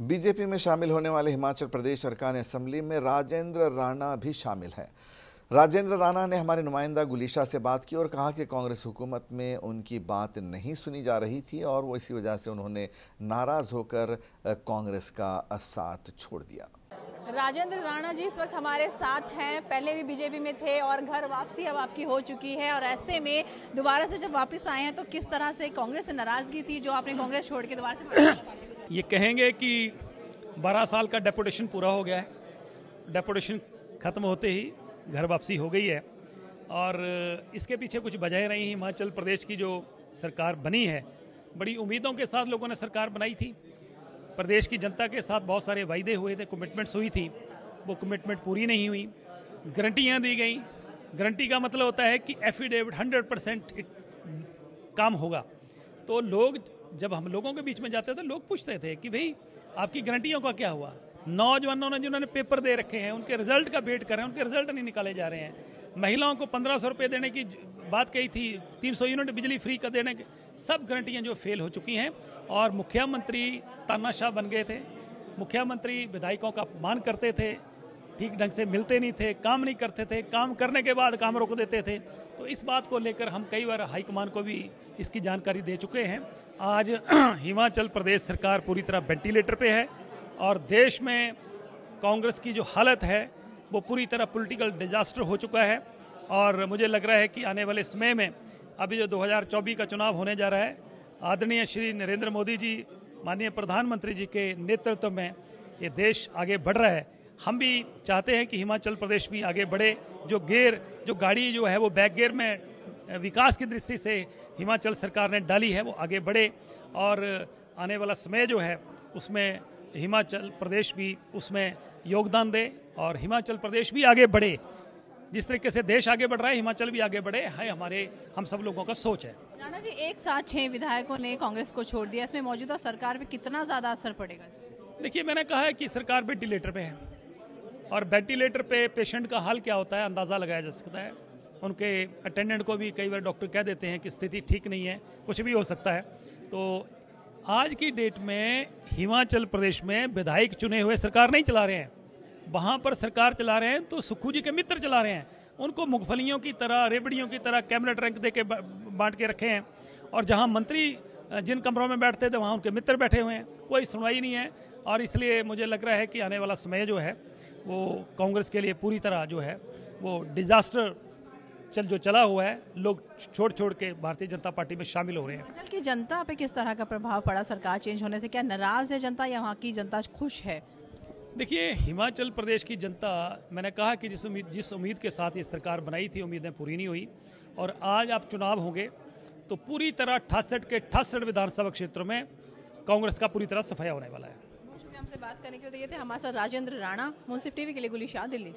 BJP में शामिल होने वाले हिमाचल प्रदेश सरकार असम्बली में राजेंद्र राणा भी शामिल हैं। राजेंद्र राणा ने हमारे नुमाइंदा गुलीशा से बात की और कहा कि कांग्रेस हुकूमत में उनकी बात नहीं सुनी जा रही थी और वो इसी वजह से उन्होंने नाराज़ होकर कांग्रेस का साथ छोड़ दिया। राजेंद्र राणा जी इस वक्त हमारे साथ हैं। पहले भी बीजेपी में थे और घर वापसी अब आपकी हो चुकी है और ऐसे में दोबारा से जब वापस आए हैं तो किस तरह से कांग्रेस से नाराज़गी थी जो आपने कांग्रेस छोड़ के दोबारा से ये कहेंगे कि 12 साल का डेपुटेशन पूरा हो गया है। डेपुटेशन खत्म होते ही घर वापसी हो गई है। और इसके पीछे कुछ वजह रही हिमाचल प्रदेश की जो सरकार बनी है, बड़ी उम्मीदों के साथ लोगों ने सरकार बनाई थी। प्रदेश की जनता के साथ बहुत सारे वायदे हुए थे कमिटमेंट्स हुई थी। वो कमिटमेंट पूरी नहीं हुई। गारंटियाँ दी गई। गारंटी का मतलब होता है कि एफिडेविट हंड्रेड परसेंट काम होगा। तो लोग, जब हम लोगों के बीच में जाते थे तो लोग पूछते थे कि भाई, आपकी गारंटियों का क्या हुआ? नौजवानों ने जिन्होंने पेपर दे रखे हैं, उनके रिज़ल्ट का वेट कर रहे हैं, उनके रिज़ल्ट नहीं निकाले जा रहे हैं। महिलाओं को पंद्रह सौ रुपये देने की बात कही थी, तीन सौ यूनिट बिजली फ्री का देने के, सब गारंटियाँ जो फेल हो चुकी हैं, और मुख्यमंत्री तानाशाह बन गए थे। मुख्यमंत्री विधायकों का अपमान करते थे, ठीक ढंग से मिलते नहीं थे, काम नहीं करते थे, काम करने के बाद काम रोक देते थे। तो इस बात को लेकर हम कई बार हाईकमान को भी इसकी जानकारी दे चुके हैं। आज हिमाचल प्रदेश सरकार पूरी तरह वेंटिलेटर पे है। और देश में कांग्रेस की जो हालत है, वो पूरी तरह पॉलिटिकल डिजास्टर हो चुका है। और मुझे लग रहा है कि आने वाले समय में अभी जो 2024 का चुनाव होने जा रहा है, आदरणीय श्री नरेंद्र मोदी जी, माननीय प्रधानमंत्री जी के नेतृत्व में ये देश आगे बढ़ रहा है। हम भी चाहते हैं कि हिमाचल प्रदेश भी आगे बढ़े। जो गेयर जो गाड़ी जो है, वो बैक गेयर में विकास की दृष्टि से हिमाचल सरकार ने डाली है, वो आगे बढ़े। और आने वाला समय जो है, उसमें हिमाचल प्रदेश भी उसमें योगदान दे और हिमाचल प्रदेश भी आगे बढ़े। जिस तरीके से देश आगे बढ़ रहा है हिमाचल भी आगे बढ़े है हमारे हम सब लोगों का सोच है। राणा जी एक साथ छह विधायकों ने कांग्रेस को छोड़ दिया। इसमें मौजूदा सरकार पे कितना ज़्यादा असर पड़ेगा? देखिए मैंने कहा है कि सरकार वेंटिलेटर पे है और वेंटिलेटर पे पेशेंट का हाल क्या होता है अंदाज़ा लगाया जा सकता है। उनके अटेंडेंट को भी कई बार डॉक्टर कह देते हैं कि स्थिति ठीक नहीं है कुछ भी हो सकता है। तो आज की डेट में हिमाचल प्रदेश में विधायक चुने हुए सरकार नहीं चला रहे हैं। वहाँ पर सरकार चला रहे हैं तो सुखू जी के मित्र चला रहे हैं। उनको मुगफलियों की तरह, रेबड़ियों की तरह कैबिनेट रैंक दे के बांट के रखे हैं। और जहाँ मंत्री जिन कमरों में बैठते थे, वहाँ उनके मित्र बैठे हुए हैं। कोई सुनवाई नहीं है। और इसलिए मुझे लग रहा है कि आने वाला समय जो है, वो कांग्रेस के लिए पूरी तरह जो है, वो डिजास्टर चल जो चला हुआ है लोग छोड़ छोड़ के भारतीय जनता पार्टी में शामिल हो रहे हैं। हिमाचल की जनता पे किस तरह का प्रभाव पड़ा? सरकार चेंज होने से क्या नाराज़ है जनता या वहाँ की जनता खुश है? देखिए हिमाचल प्रदेश की जनता मैंने कहा कि जिस उम्मीद जिस उम्मीद के साथ ये सरकार बनाई थी उम्मीदें पूरी नहीं हुई। और आज आप चुनाव होंगे तो पूरी तरह अठासठ के अठासठ विधानसभा क्षेत्रों में कांग्रेस का पूरी तरह सफाया होने वाला है। हमसे बात करने के लिए थे हमारे साथ राजेंद्र राणा मुंसिफ टीवी के लिए गुली शाह दिल्ली।